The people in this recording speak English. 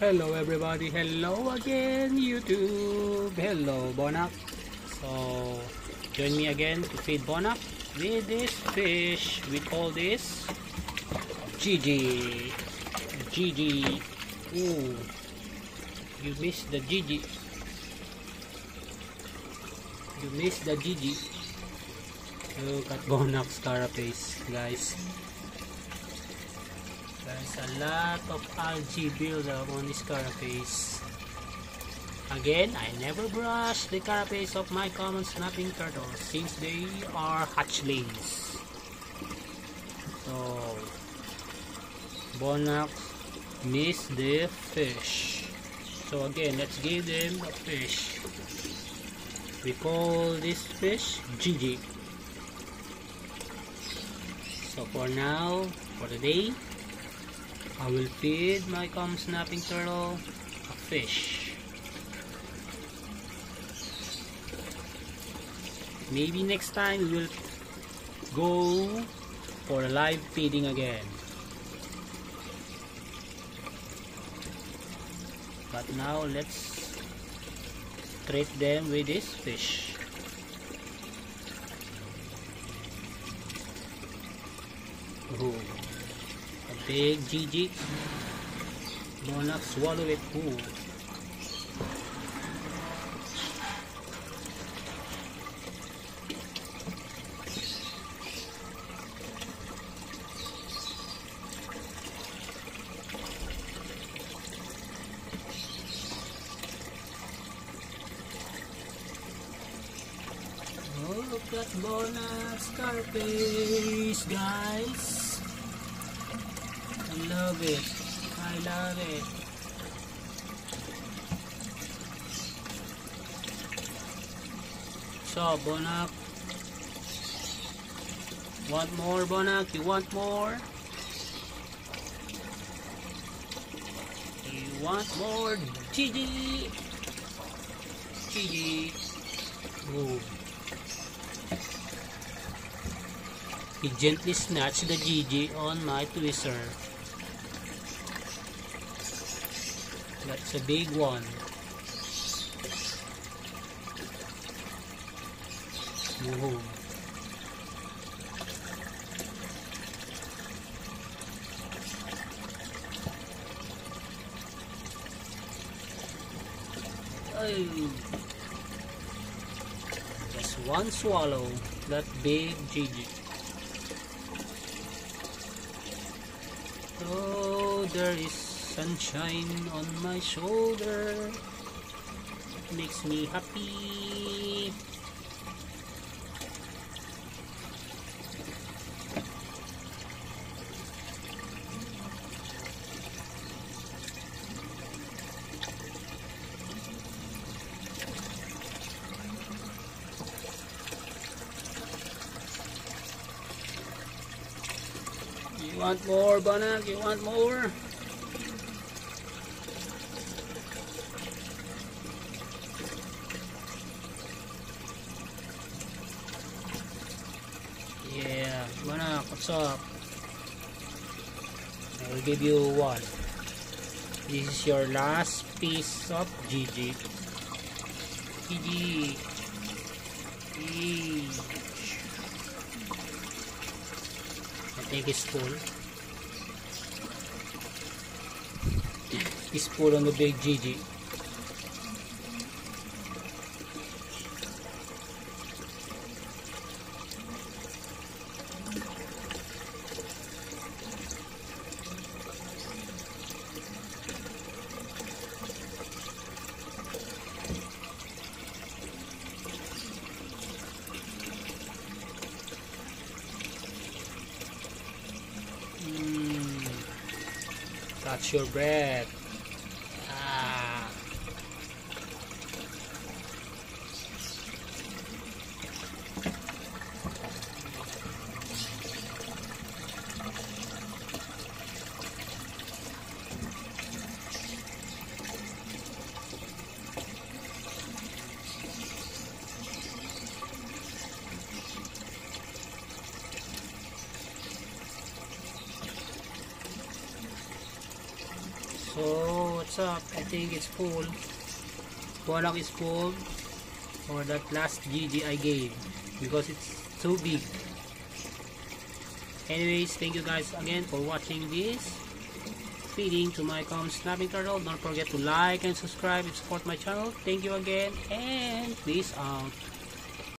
Hello everybody, hello again YouTube. Hello Bonak. So join me again to feed Bonak with this fish. with all this Gigi. Gigi. Ooh. You missed the Gigi. You missed the Gigi. Look at Bonak's carapace, guys. There's a lot of algae buildup on this carapace. Again, I never brush the carapace of my common snapping turtles since they are hatchlings. So, Bonax missed the fish. So again, let's give them a fish. We call this fish Gigi. So for now, for the day, I will feed my common snapping turtle a fish. Maybe next time we will go for a live feeding again. But now let's treat them with this fish. Ooh big GG. Do not swallow it. Ooh. Oh, look at Bonus Scarface, guys. Love it. I love it. So, Bonak. Want more, Bonak? You want more? You want more? Gigi! Gigi! Ooh. He gently snatched the Gigi on my twister. That's a big one. Whoa. Oh. Just one swallow, that big Gigi. Oh, there is sunshine on my shoulder makes me happy You want more, Banak? You want more? What's up? I will give you one. This is your last piece of GG. GG. I think it's full. It's full on the big GG. Catch your breath. What's up? I think it's full. Bonok is full for that last GG I gave because it's too big. Anyways, thank you guys again for watching this feeding to my common snapping turtle. Don't forget to like and subscribe and support my channel. Thank you again and peace out.